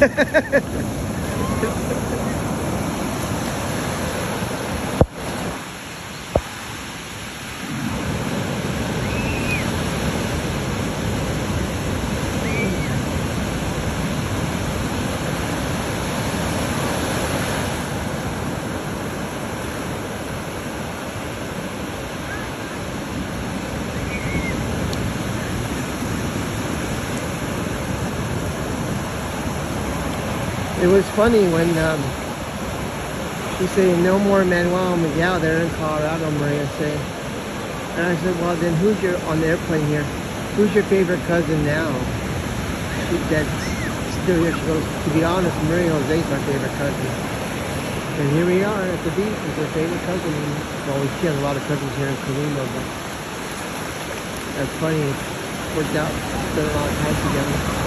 Ha, ha, ha, ha. It was funny when um, he said no more Manuel Miguel there in Colorado, Maria said. And I said, well then who's your, on the airplane here, who's your favorite cousin now? She, that's still here. She goes, to be honest, Maria Jose's my favorite cousin. And here we are at the beach with her favorite cousin. Well, she has a lot of cousins here in Colima, but that's funny. It worked out. Spent a lot of time together.